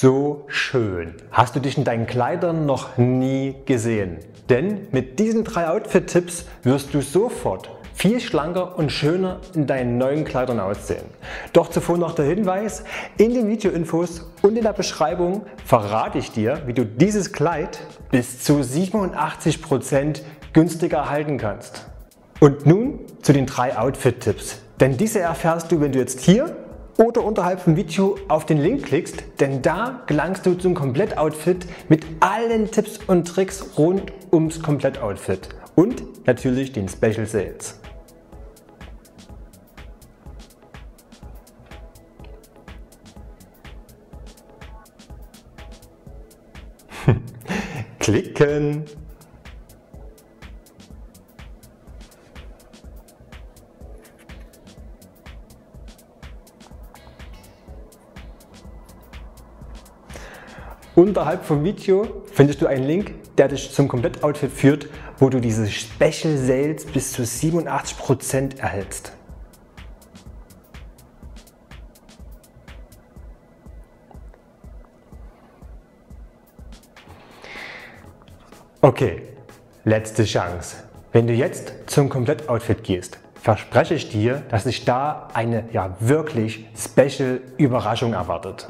so schön hast du dich in deinen Kleidern noch nie gesehen. Denn mit diesen drei Outfit-Tipps wirst du sofort viel schlanker und schöner in deinen neuen Kleidern aussehen. Doch zuvor noch der Hinweis, in den Videoinfos und in der Beschreibung verrate ich dir, wie du dieses Kleid bis zu 87% günstiger erhalten kannst. Und nun zu den drei Outfit-Tipps. Denn diese erfährst du, wenn du jetzt hier oder unterhalb vom Video auf den Link klickst, denn da gelangst du zum Komplettoutfit mit allen Tipps und Tricks rund ums Komplettoutfit und natürlich den Special Sales. Klicken! Unterhalb vom Video findest du einen Link, der dich zum Komplettoutfit führt, wo du diese Special Sales bis zu 87% erhältst. Okay, letzte Chance. Wenn du jetzt zum Komplettoutfit gehst, verspreche ich dir, dass dich da eine ja wirklich special Überraschung erwartet.